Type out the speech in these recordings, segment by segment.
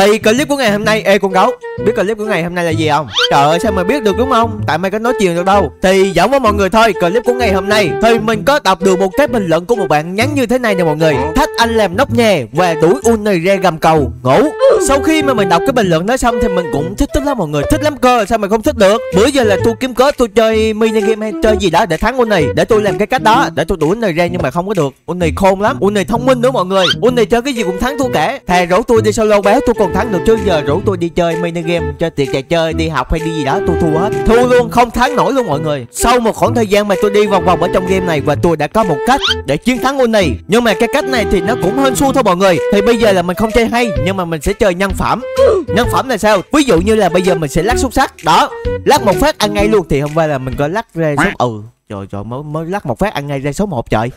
Thì clip của ngày hôm nay Ê con gấu. Biết clip của ngày hôm nay là gì không? Trời ơi, sao mày biết được đúng không? Tại mày có nói chuyện được đâu. Thì giỡn với mọi người thôi, Clip của ngày hôm nay. Thì mình có đọc được một cái bình luận của một bạn nhắn như thế này nè mọi người. Thách anh làm nóc nhà Và đuổi Uni ra gầm cầu. Ngủ. Sau khi mà mình đọc cái bình luận đó xong Thì mình cũng thích thích lắm mọi người. Thích lắm cơ, Sao mày không thích được? Bữa giờ là tôi kiếm cớ tôi chơi mini game hay chơi gì đó Để thắng Uni Để tôi làm cái cách đó, Để tôi đuổi Uni ra nhưng mà không có được. Uni khôn lắm. Uni thông minh nữa mọi người. Uni chơi cái gì cũng thắng tôi cả. Thà rủ tôi đi solo bé, tôi còn thắng được chứ. Giờ rủ tôi đi chơi mini game chơi tiệc trò chơi, đi học hay đi gì đó, tôi thua hết. Thua luôn, không thắng nổi luôn mọi người. Sau một khoảng thời gian mà tôi đi vòng vòng ở trong game này và tôi đã có một cách để chiến thắng Uni nhưng mà cái cách này thì nó cũng hên xui thôi mọi người. Thì bây giờ là mình không chơi hay, nhưng mà mình sẽ chơi nhân phẩm. Nhân phẩm là sao? Ví dụ như là bây giờ mình sẽ lắc xúc sắc đó, lắc một phát ăn ngay luôn thì hôm qua là mình có lắc ra xúc. Ừ. Trời trời, mới mới lắc một phát, ăn ngay ra số 1 trời.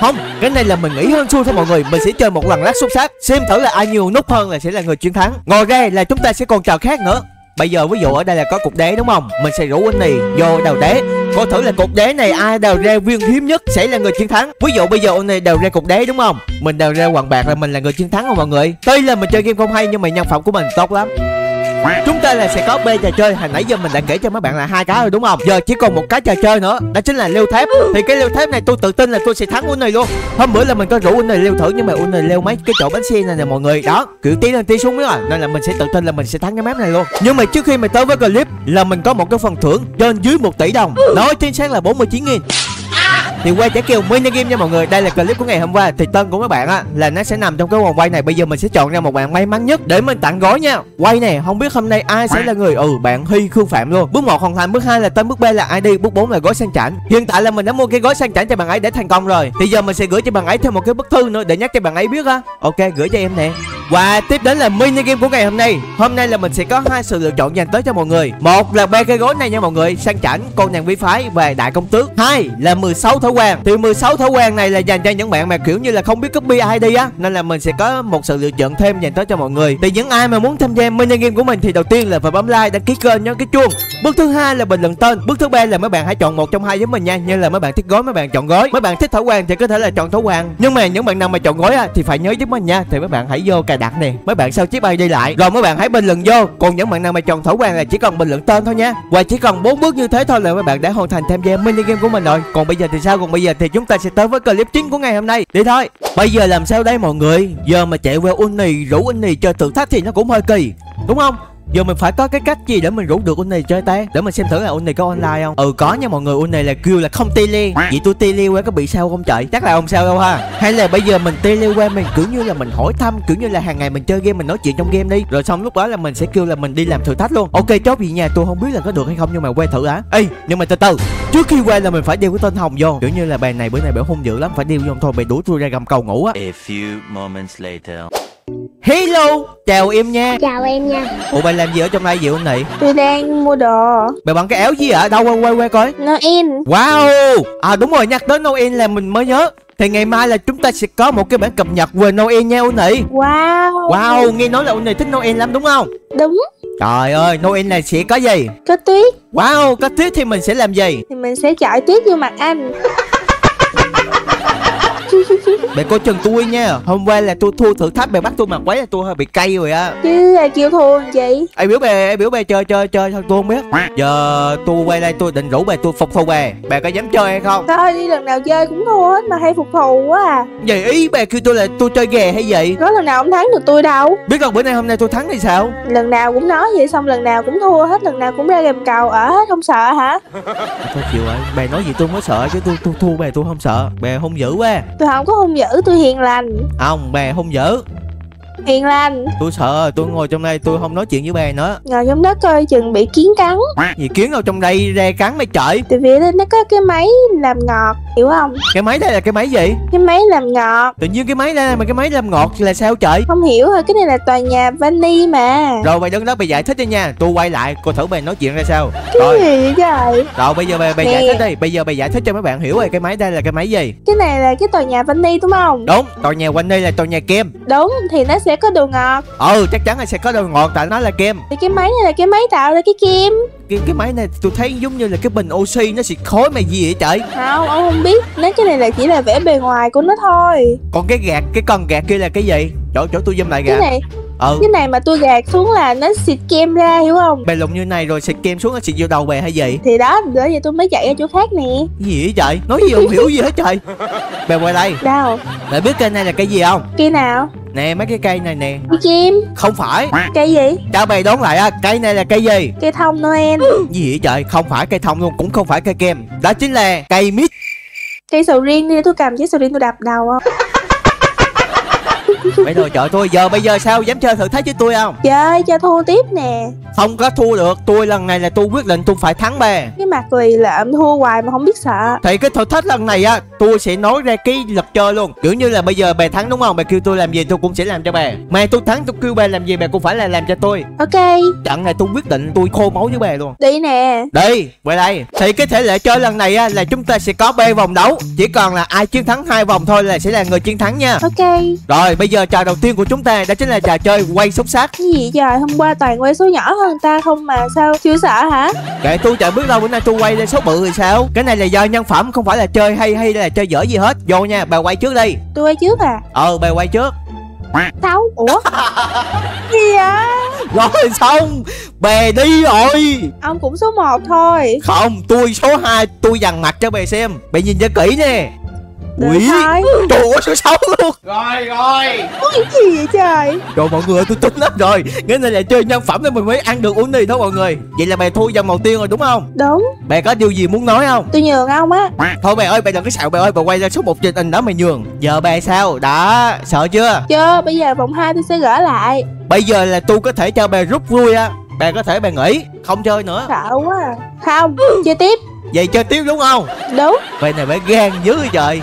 Không, Cái này là mình nghĩ hơn xui thôi mọi người. Mình sẽ chơi một lần lắc xúc xác Xem thử là ai nhiều nút hơn là sẽ là người chiến thắng. Ngồi ra là chúng ta sẽ còn trò khác nữa. Bây giờ ví dụ ở đây là có cục đế đúng không? Mình sẽ rủ anh này vô đầu đế Coi thử là cục đế này ai đào ra viên hiếm nhất sẽ là người chiến thắng. Ví dụ bây giờ ông này đào ra cục đế đúng không? Mình đào ra hoàng bạc là mình là người chiến thắng không mọi người? Tuy là mình chơi game không hay nhưng mà nhân phẩm của mình tốt lắm. Chúng ta là sẽ có B trò chơi. Hồi nãy giờ mình đã kể cho mấy bạn là hai cái rồi, đúng không? Giờ chỉ còn một cái trò chơi nữa, Đó chính là leo thép Thì cái leo thép này tôi tự tin là tôi sẽ thắng Uni luôn. Hôm bữa là mình có rủ này leo thử, Nhưng mà Uni leo mấy cái chỗ bánh xe này nè, mọi người. Đó, kiểu tí lên tí xuống nữa à Nên là mình sẽ tự tin là mình sẽ thắng cái map này luôn. Nhưng mà trước khi mình tới với clip, Là mình có một cái phần thưởng trên dưới 1 tỷ đồng. Nói chính xác là 49 nghìn thì quay trả kêu mini game nha mọi người. Đây là clip của ngày hôm qua. Thì tên của các bạn á, là nó sẽ nằm trong cái vòng quay này. Bây giờ mình sẽ chọn ra một bạn may mắn nhất để mình tặng gói nha. Quay này không biết hôm nay ai sẽ là người ừ bạn hy khương phạm luôn. Bước một hoàn thành, bước hai là tên bước b là id bước 4 là gói sang chảnh. Hiện tại là mình đã mua cái gói sang chảnh cho bạn ấy để thành công rồi. Thì giờ mình sẽ gửi cho bạn ấy thêm một cái bức thư nữa để nhắc cho bạn ấy biết á. Ok, gửi cho em nè. Và tiếp đến là mini game của ngày hôm nay. Hôm nay là mình sẽ có hai sự lựa chọn dành tới cho mọi người. Một là ba cái gói này nha mọi người, sang chảnh, con nàng vi phái và đại công tước. Hai là 16 thói quen. Thì 16 thói quen này là dành cho những bạn mà, kiểu như là, không biết copy ID á. Nên là mình sẽ có một sự lựa chọn thêm dành tới cho mọi người. Thì những ai mà muốn tham gia mini game của mình thì đầu tiên là phải bấm like, đăng ký kênh, nhấn cái chuông. Bước thứ hai là bình luận tên. Bước thứ ba là mấy bạn hãy chọn một trong hai với mình nha, như là mấy bạn thích gói, mấy bạn chọn gói. Mấy bạn thích thói quen thì có thể là chọn thói quen. Nhưng mà những bạn nào mà chọn gói á, thì phải nhớ giúp mình nha. Thì mấy bạn hãy vô cài đặt nè. Mấy bạn sao chiếc bay đi lại? Rồi mấy bạn hãy bình luận vô. Còn những bạn nào mà chọn thói quen là chỉ cần bình luận tên thôi nha. Và chỉ cần bốn bước như thế thôi là mấy bạn đã hoàn thành tham gia mini game của mình rồi. Còn bây giờ thì sao? Còn bây giờ thì chúng ta sẽ tới với clip chính của ngày hôm nay. Đi thôi. Bây giờ làm sao đây mọi người? Giờ mà chạy qua uni rủ uni chơi thử thách thì nó cũng hơi kỳ. Đúng không? Giờ mình phải có cái cách gì để mình rủ được Uni chơi ta? Để mình xem thử là Uni có online không? Ừ có nha mọi người. Uni là kêu là không tê li. Vậy tôi tê li qua có bị sao không trời? Chắc là không sao đâu ha. Hay là bây giờ mình tê li qua mình kiểu như là mình hỏi thăm Kiểu như là hàng ngày mình chơi game, mình nói chuyện trong game đi. Rồi xong lúc đó là mình sẽ kêu là mình đi làm thử thách luôn. Ok, chốt gì nha. Tôi không biết là có được hay không Nhưng mà quay thử á Ê, nhưng mà từ từ. Trước khi quay là mình phải đeo cái tên Hồng vô. Kiểu như là bài này, bữa nay bữa hung dữ lắm. Phải đeo vô thôi mày đuổi tôi ra gầm cầu ngủ á. A few moments later. Hello Chào em nha. Chào em nha. Ủa bà làm gì ở trong đây vậy Uni Tôi đang mua đồ. Bà bằng cái áo gì ạ Đâu quay quay quay coi. Noel. Wow. À đúng rồi nhắc tới Noel là mình mới nhớ. Thì ngày mai là chúng ta sẽ có một cái bản cập nhật về Noel nha Uni Wow. Wow nghe nói là Uni thích Noel lắm đúng không? Đúng. Trời ơi Noel này sẽ có gì? Có tuyết. Wow có tuyết thì mình sẽ làm gì? Thì mình sẽ chọi tuyết vô mặt anh Bà coi chừng tôi nha. Hôm qua là tôi thua thử thách bà bắt tôi mặc váy là tôi hơi bị cay rồi á. Chứ là chịu thua làm gì? Ai biểu bà ai biểu bà chơi chơi chơi thôi tôi không biết. Giờ tôi quay đây tôi định rủ bà tôi phục thù bà. Bà có dám chơi hay không? Thôi đi lần nào chơi cũng thua hết mà hay phục thù quá à. Vậy ý bà kêu tôi là tôi chơi ghè hay gì Có lần nào không thắng được tôi đâu. Biết đâu bữa nay hôm nay tôi thắng thì sao? Lần nào cũng nói vậy xong lần nào cũng thua hết Lần nào cũng ra gầm cầu ở hết không sợ hả? Thôi chịu rồi Bà nói gì tôi mới sợ chứ tôi tôi thua bà tôi không sợ. Bà hung dữ quá. Tôi không có hung dữ tôi hiền lành. Không bè hung dữ Hiền lành Tôi sợ tôi ngồi trong đây tôi không nói chuyện với bà nữa. Ngồi trong đó coi chừng bị kiến cắn. Gì kiến đâu trong đây ra cắn mày trời Tại vì đây nó có cái máy làm ngọt Hiểu không? Cái máy đây là cái máy gì? Cái máy làm ngọt. Tự nhiên cái máy đây mà cái máy làm ngọt là sao trời Không hiểu hả cái này là tòa nhà vani mà. Rồi bà đứng đó bà giải thích đi nha. Tôi quay lại coi thử bà nói chuyện ra sao. Cái Rồi. gì vậy? Trời Rồi bây giờ bà, bà Nè. giải thích đi. Bây giờ bà giải thích cho mấy bạn hiểu rồi Cái máy đây là cái máy gì? Cái này là cái tòa nhà vani đúng không? Đúng Tòa nhà đây là tòa nhà kem. Đúng thì nó sẽ có đồ ngọt. Ừ chắc chắn là sẽ có đồ ngọt. Tại nó là kem. Thì cái máy này là cái máy tạo ra cái kem. Cái, cái máy này tôi thấy giống như là cái bình oxy Nó xịt khói mày gì vậy trời? Không ông không biết. Nói cái này là chỉ là vẻ bề ngoài của nó thôi. Còn cái gạt Cái con gạt kia là cái gì? Chỗ chỗ tôi zoom lại Cái gạt. này ừ. Cái này mà tôi gạt xuống là nó xịt kem ra hiểu không? Bè lụng như này rồi xịt kem xuống xịt vô đầu bè hay gì? Thì đó bởi vậy tôi mới chạy ra chỗ khác nè. Cái gì vậy trời? Nói gì không hiểu gì hết trời. Bè quay đây Đâu bạn biết cây này là cây gì không? Cây nào nè mấy cái cây này nè. Cây kim. Không phải. Cây gì? Cho bè đoán lại á cây này là cây gì? Cây thông Noel. Gì vậy trời? Không phải cây thông luôn cũng không phải cây kem. Đó chính là cây mít. Cây sầu riêng đi tôi cầm trái sầu riêng tôi đập đầu không Bây giờ trời tôi giờ bây giờ sao? Dám chơi thử thách với tôi không? Chơi cho thua tiếp nè. Không có thua được Tôi lần này là tôi quyết định tôi phải thắng bè. Cái mặt lì lợm thua hoài mà không biết sợ. Thì cái thử thách lần này á Tôi sẽ nói ra cái luật chơi luôn. Kiểu như là bây giờ bè thắng đúng không? Bè kêu tôi làm gì tôi cũng sẽ làm cho bè Mà tôi thắng tôi kêu bè làm gì bè cũng phải là làm cho tôi. Ok. Trận này tôi quyết định tôi khô máu với bè luôn. Đi nè. Đi, quay đây Thì cái thể lệ chơi lần này á, là chúng ta sẽ có 3 vòng đấu. Chỉ còn là ai chiến thắng hai vòng thôi là sẽ là người chiến thắng nha. Ok. Rồi bây giờ trò đầu tiên của chúng ta Đó chính là trò chơi quay xúc sắc Cái gì trời? Hôm qua toàn quay số nhỏ hơn ta không mà sao chưa sợ hả? Kệ tôi chẳng biết đâu bữa nay tôi quay lên số bự thì sao? Cái này là do nhân phẩm không phải là chơi hay hay là chơi dở gì hết? Vô nha bà quay trước đi. Tôi quay trước à? Ờ bà quay trước. Sáu Ủa? Gì vậy? Rồi xong. Bè đi rồi. Ông cũng số 1 thôi. Không tôi số 2 Tôi dằn mặt cho bè xem. Bè nhìn cho kỹ nè Ui thôi Trời ơi số 6 luôn. Cái gì vậy trời? Trời mọi người ơi, tôi tính hết rồi. Cái này là chơi nhân phẩm nên mình mới ăn được uni đó mọi người. Vậy là bè thua vòng đầu tiên rồi đúng không? Đúng. Bè có điều gì muốn nói không? Tôi nhường ông á. Thôi bè ơi bè đừng có xạo bè ơi Bè quay ra số 1 trên hình đó mày nhường. Giờ bè sao? Đó sợ chưa? Chưa bây giờ vòng 2 tôi sẽ gỡ lại. Bây giờ là tôi có thể cho bè rút vui á. Bè có thể bè nghỉ Không chơi nữa. Sợ quá. À. Không Chơi tiếp. Vậy chơi tiếp đúng không? Đúng. Bè này bè gan dữ vậy trời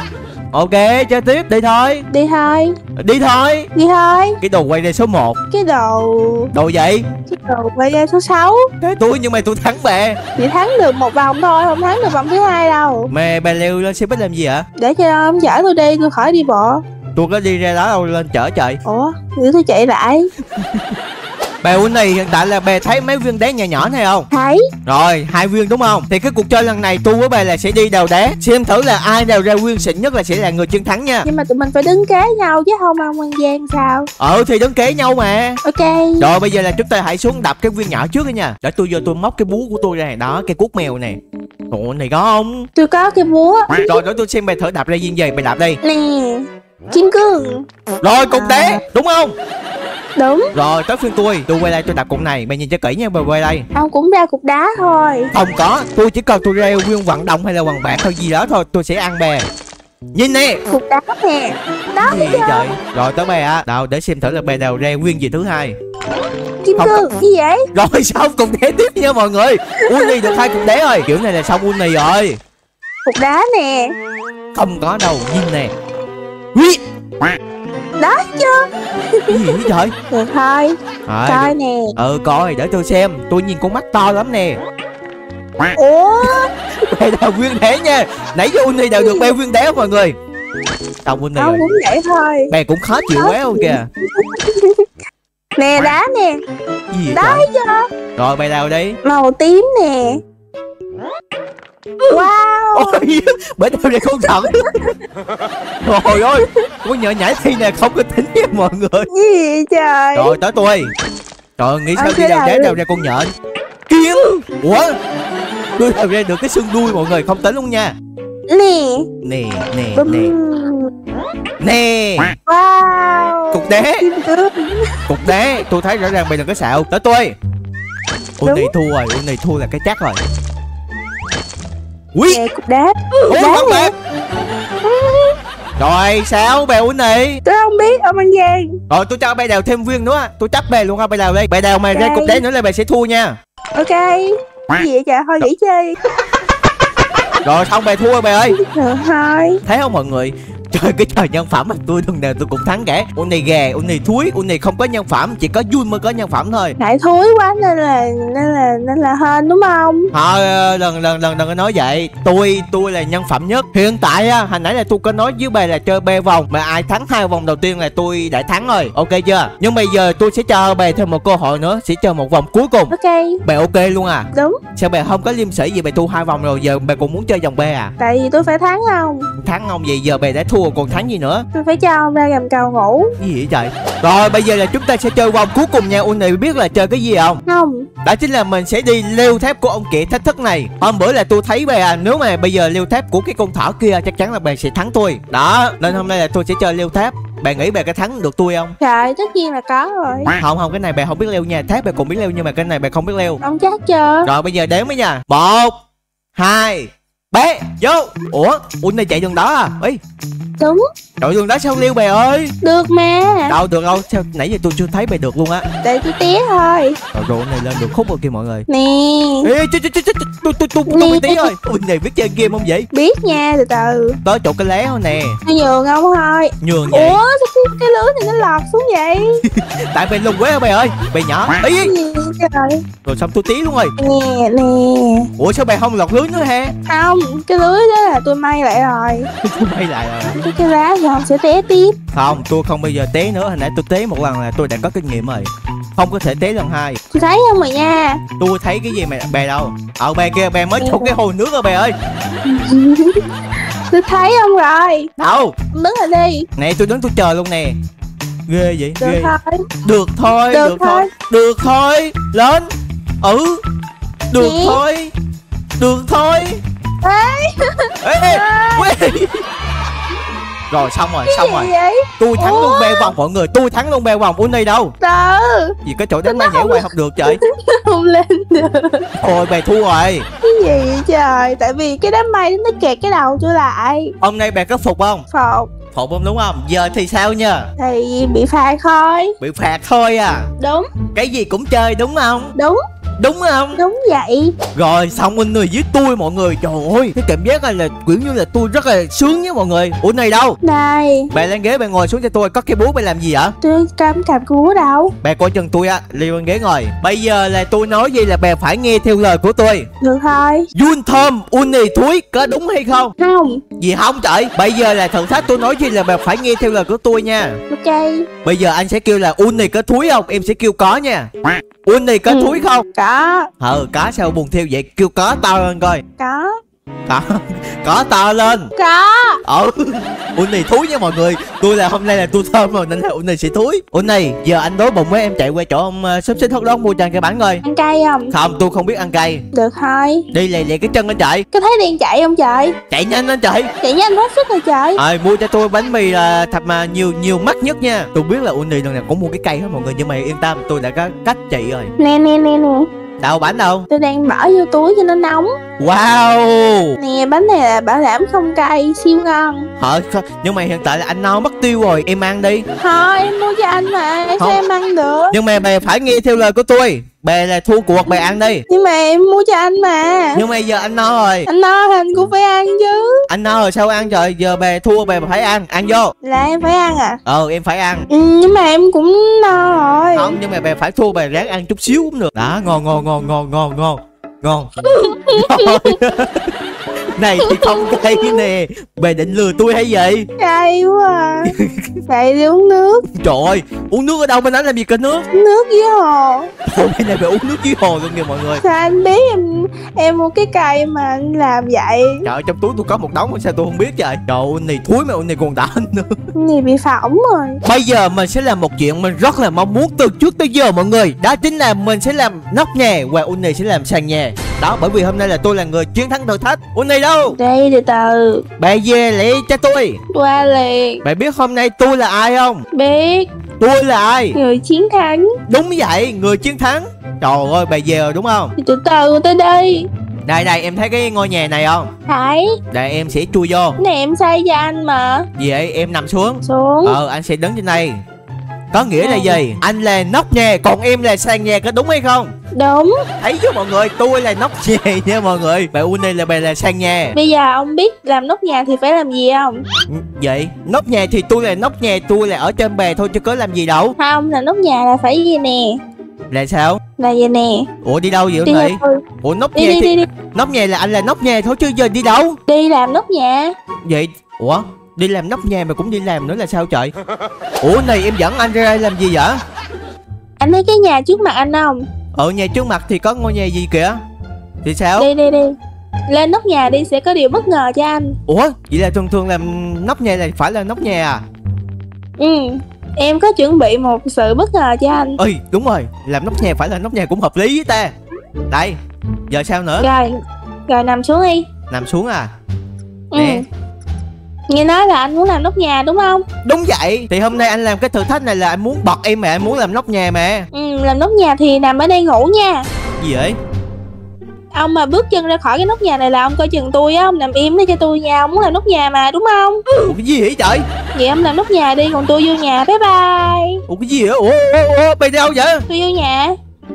Ok chơi tiếp đi thôi. Đi thôi. Đi thôi. Đi thôi. Cái đồ quay ra số 1 Cái đồ Đồ vậy? Cái đồ quay ra số 6 Thế tôi nhưng mà tôi thắng bè Chỉ thắng được một vòng thôi Không thắng được vòng thứ hai đâu. Mà bè leo lên xe buýt làm gì hả Để cho ông chở tôi đi Tôi khỏi đi bộ. Tôi có đi ra đó đâu lên chở trời. Ủa Để tôi chạy lại Bè uni này hiện tại là bè thấy mấy viên đá nhỏ nhỏ này không? Thấy. Rồi hai viên đúng không? Thì cái cuộc chơi lần này tôi với bè là sẽ đi đầu đá Xem thử là ai đào ra viên xịn nhất là sẽ là người chiến thắng nha. Nhưng mà tụi mình phải đứng kế nhau chứ không ông ăn gian sao? Ờ thì đứng kế nhau mà. Ok. Rồi bây giờ là chúng ta hãy xuống đập cái viên nhỏ trước đi nha. Để tôi vô tôi móc cái búa của tôi ra Đó cái cuốc mèo nè Ủa này có không? Tôi có cái búa. Rồi để tôi xem bè thử đập ra viên gì. Bè đập đi. Nè Kim cương. Rồi cục đá đúng không Đúng. Rồi tới phiên tôi. Tôi quay đây tôi đập cục này. Bè nhìn cho kỹ nha bè quay đây. Ông cũng ra cục đá thôi. Không có. Tôi chỉ cần tôi ra viên vận động hay là quần bạc thôi gì đó thôi. Tôi sẽ ăn bè. Nhìn nè. Cục đá nè. Đó gì vậy. Trời rồi tới bè á. Đâu để xem thử là bè nào ra nguyên gì thứ hai. Kim Không. cương Gì vậy? Rồi xong cùng đế tiếp nha mọi người? Uni được hai cục đế rồi. Kiểu này là xong uni rồi. Cục đá nè. Không có đâu. Nhìn nè. Ui, Đó chưa cái gì vậy trời? Được thôi Rồi, Coi nè. Ừ coi để tôi xem. Tôi nhìn con mắt to lắm nè. Ủa? Bè nào nguyên đế nha. Nãy giờ uni đều được bè nguyên đế mọi người. Xong uni rồi. cũng vậy thôi. Bè cũng khó chịu quá không kìa. Nè đá nè. Gì Đó chưa? Rồi bè nào đi. Màu tím nè. Wow ôi bữa nào đây con thận trời ơi con nhỏ nhảy thi nè không có tính nha mọi người. Gì vậy trời? Rồi tới tôi. Trời nghĩ sao đi đào rồi. đào ra con nhện? Kiến. Ủa? Tôi đào ra được cái xương đuôi mọi người không tính luôn nha. Nè. Nè nè nè. Nè. Wow. Cục cương. Cục đá. Tôi thấy rõ ràng mày đừng có xạo tới tôi. Đúng. này thua rồi. Ủa này thua là cái chắc rồi ui cục đá. Ủa đá bạc rồi sao bè ủa này? Tôi không biết ông ăn gian rồi tôi cho bè đào thêm viên nữa. Tôi chấp bè luôn ha bè đào đây. Bè đào mà ra Ok. cục đá nữa là bè sẽ thua nha. Ok. Gì vậy trời? Thôi nghỉ chơi. Rồi xong bè thua bè ơi. Được thôi thấy không mọi người trời cái trời nhân phẩm mà tôi lần nào tôi cũng thắng cả ôn này gà ôn này thúi ôn này không có nhân phẩm chỉ có vui mới có nhân phẩm thôi. Ngại thúi quá nên là nên là nên là hên đúng không? Thôi lần lần lần đừng có nói vậy. Tôi tôi là nhân phẩm nhất. Hiện tại á hồi nãy là tôi có nói với bà là chơi ba vòng mà ai thắng hai vòng đầu tiên là tôi đã thắng rồi. Ok chưa? Nhưng bây giờ tôi sẽ cho bà thêm một cơ hội nữa sẽ chơi một vòng cuối cùng. Ok. Bà ok luôn à? Đúng. Sao bà không có liêm sĩ gì bà thua hai vòng rồi giờ bà cũng muốn chơi vòng b à? Tại vì tôi phải thắng không? Thắng không vậy giờ bà đã thua thua còn thắng gì nữa? Tôi phải cho ông ra gầm cầu ngủ. Cái gì vậy trời? Rồi bây giờ là chúng ta sẽ chơi vòng cuối cùng nha. Uni biết là chơi cái gì không? Không. Đó chính là mình sẽ đi leo thép của ông kẻ thách thức này. Hôm bữa là tôi thấy bè à Nếu mà bây giờ leo thép của cái con thỏ kia Chắc chắn là bè sẽ thắng tôi. Đó Nên hôm nay là tôi sẽ chơi leo thép Bè nghĩ bè có thắng được tôi không? Trời tất nhiên là có rồi. Không không cái này bè không biết leo nha. Thép bè cũng biết leo nhưng mà cái này bè không biết leo. Ông chắc chưa? Rồi bây giờ đếm với nha. Một hai Ê, vô. Ủa? Ủa này chạy đường đó à? Ê. Đúng. Trời đường đó sao leo bè ơi. Được mà. Đâu được đâu. Sao nãy giờ tôi chưa thấy bè được luôn á. Để tôi tía thôi. Rồi rồi này lên được khúc rồi kìa mọi người. Nè. Ê chết chết chết chết tôi tôi tôi tôi bị tí rồi. Ui này biết chơi game không vậy? Biết nha từ từ. Tới chỗ cái lé thôi nè. Tôi nhường ông thôi. Nhường vậy? Ủa sao cái, cái lưới này nó lọt xuống vậy? Tại bè lùng quá hả bè ơi? Bè nhỏ. Ý. trời? Rồi xong tôi tí luôn rồi. Nè nè. Ủa sao bè không lọt lưới nữa ha Không Cái lưới đó là tôi may lại rồi. Tôi bay lại rồi Cái cái lá ông sẽ té tiếp Không tôi không bao giờ té nữa. Hồi nãy tôi té một lần là tôi đã có kinh nghiệm rồi. Không có thể té lần hai. Tôi thấy không rồi nha? Tôi thấy cái gì mà bè đâu? Ờ bè kia bè mới trục cái hồ nước rồi bè ơi. Tôi thấy ông rồi. Đâu? Đứng lại đi Nè tôi đứng tôi chờ luôn nè. Ghê vậy Được ghê. thôi. Được thôi Được Được thôi. Được thôi. Lên. Ừ. Được Nè. thôi. Được thôi. Ê. Ê Ê. Rồi xong rồi xong Gì rồi. vậy? Tôi thắng Ủa? luôn be vòng mọi người Tôi thắng luôn be vòng. Uni đâu? Từ. Gì cái chỗ đánh bay nhảy quay không được trời Không lên được. Thôi bè thua rồi. Cái gì vậy trời? Tại vì cái đám mây nó kẹt cái đầu tôi lại. Hôm nay bè có phục không? Phột Phục không đúng không? Giờ thì sao nha? Thì bị phạt thôi. Bị phạt thôi à. Đúng. Cái gì cũng chơi đúng không? Đúng Đúng không? Đúng vậy. Rồi xong Uni với tôi mọi người? Trời ơi Cái cảm giác này là kiểu như là tôi rất là sướng với mọi người. Ủa này đâu? Này. Bè lên ghế bè ngồi xuống cho tôi Có cái búa bè làm gì vậy? Tôi cầm cầm cú đâu? Bè coi chân tôi á Đi lên ghế ngồi. Bây giờ là tôi nói gì là bè phải nghe theo lời của tôi. Được thôi. Yun thơm Uni thúi Có đúng hay không? Không. Gì không trời? Bây giờ là thử thách tôi nói gì là bè phải nghe theo lời của tôi nha. Ok. Bây giờ anh sẽ kêu là Uni có thúi không? Em sẽ kêu có nha Uni có Ừ. thúi không? Có. Ờ có sao buồn theo vậy? Kêu có to lên coi. Có Có Có to lên. Có. Ờ Uni thúi nha mọi người. Tôi là hôm nay là tôi thơm rồi Nên là Uni sẽ thúi. Uni giờ anh đói bụng với em chạy qua chỗ ông uh, xếp xích hot dog mua cho cái bánh coi. Ăn cay không? Không tôi không biết ăn cay. Được thôi. Đi lẹ lẹ cái chân lên chạy. Có thấy điên chạy không trời? Chạy nhanh lên chạy. Chạy nhanh hết sức rồi trời. Ờ mua cho tôi bánh mì là thật mà nhiều nhiều mắt nhất nha. Tôi biết là Uni lần nào cũng mua cái cây hết mọi người Nhưng mà yên tâm tôi đã có cách chị rồi. Nè nè nè nè. Đâu bánh đâu? Tôi đang bỏ vô túi cho nó nóng Wow. Nè bánh này là bảo đảm không cay Siêu ngon. Hả? Nhưng mà hiện tại là anh no mất tiêu rồi Em ăn đi. Thôi em mua cho anh mà Sao em ăn được. Nhưng mà bè phải nghe theo lời của tôi. Bè là thua cuộc bè ăn đi. Nhưng mà em mua cho anh mà. Nhưng mà giờ anh no rồi. Anh no thì anh cũng phải ăn chứ. Anh no rồi sao ăn trời? Giờ bè thua bè phải ăn. Ăn vô. Là em phải ăn à? Ờ em phải ăn. Ừ, Nhưng mà em cũng no rồi. Không nhưng mà bè phải thua bè ráng ăn chút xíu cũng được. Đó ngon ngon ngon ngon ngon ngon Ngon Này thì không cay nè. Bè định lừa tôi hay gì Cay quá à. Vậy đi uống nước. Trời ơi Uống nước ở đâu mà nói làm gì có nước? Nước với hồ. Thôi cái này bè uống nước dưới hồ luôn kìa mọi người. Sao anh biết em em mua cái cây mà anh làm vậy? Trời ơi trong túi tôi có một đống mà sao tôi không biết trời Trời ơi này thúi mà này còn đã nữa. Này bị phỏng rồi. Bây giờ mình sẽ làm một chuyện mình rất là mong muốn từ trước tới giờ mọi người. Đó chính là mình sẽ làm nóc nhà và Uni sẽ làm sàn nhà Đó bởi vì hôm nay là tôi là người chiến thắng thử thách. Uni đâu? Đây từ từ Bà về lại cho tôi. Qua liền Bà biết hôm nay tôi là ai không? Biết. Tôi là ai? Người chiến thắng. Đúng vậy người chiến thắng. Trời ơi bà về rồi đúng không? Từ từ tới đây. Đây đây em thấy cái ngôi nhà này không? Thấy. Đây em sẽ chui vô. Này em xây cho anh mà. Gì vậy? Em nằm xuống. Xuống. Ờ anh sẽ đứng trên đây. Có nghĩa là gì? Anh là nóc nhà còn em là sàn nhà có đúng hay không Đúng. Thấy chưa mọi người? Tôi là nóc nhà nha mọi người. Bà Uni là bà là sàn nhà Bây giờ ông biết làm nóc nhà thì phải làm gì không? Vậy. Nóc nhà thì tôi là nóc nhà tôi là ở trên bè thôi chứ có làm gì đâu. Không là nóc nhà là phải gì nè? Là sao? Là gì nè? Ủa đi đâu vậy Đi này thôi Ủa nóc đi nhà đi, thì đi đi. Nóc nhà là anh là nóc nhà thôi chứ giờ đi đâu? Đi làm nóc nhà. Vậy Ủa? Đi làm nóc nhà mà cũng đi làm nữa là sao trời? Ủa này em dẫn anh ra làm gì vậy? Anh thấy cái nhà trước mặt anh không Ở nhà trước mặt thì có ngôi nhà gì kìa? Thì sao? Đi đi đi Lên nóc nhà đi sẽ có điều bất ngờ cho anh. Ủa vậy là thường thường làm nóc nhà là phải là nóc nhà à? Ừ Em có chuẩn bị một sự bất ngờ cho anh. Ơi đúng rồi Làm nóc nhà phải là nóc nhà cũng hợp lý với ta. Đây Giờ sao nữa? Rồi Rồi nằm xuống đi. Nằm xuống à? Ừ. Nè. Nghe nói là anh muốn làm nóc nhà đúng không? Đúng vậy. Thì hôm nay anh làm cái thử thách này là anh muốn bật em mà Anh muốn làm nóc nhà mà. Ừ làm nóc nhà thì nằm ở đây ngủ nha. Gì vậy? Ông mà bước chân ra khỏi cái nóc nhà này là ông coi chừng tôi á Ông nằm im đó cho tôi nha Ông muốn làm nóc nhà mà đúng không? Ủa cái gì vậy trời? Vậy ông làm nóc nhà đi Còn tôi vô nhà Bye bye. Ủa cái gì vậy? Ủa ủa, ủa bay đâu vậy? Tôi vô nhà.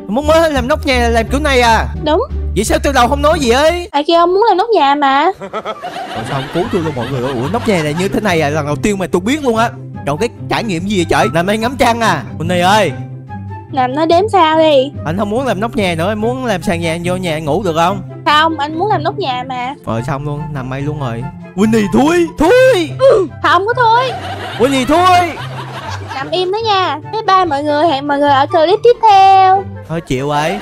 Muốn mới làm nóc nhà là làm kiểu này à? Đúng Vậy sao từ đầu không nói gì ấy? Ai kêu ông muốn làm nóc nhà mà. Rồi sao không cứu tôi luôn mọi người ơi? Ủa nóc nhà này như thế này à? Lần đầu tiên mà tôi biết luôn á. Trời cái trải nghiệm gì vậy trời? Nằm đây ngắm trăng à? Minh này ơi. Nằm nó đếm sao đi. Anh không muốn làm nóc nhà nữa Anh muốn làm sàn nhà vô nhà ngủ được không? Không anh muốn làm nóc nhà mà. Rồi xong luôn Nằm mây luôn rồi. Winnie thôi Thôi Không có thôi Winnie thôi Nằm im đó nha. Bye bye mọi người Hẹn mọi người ở clip tiếp theo. Thôi chịu ấy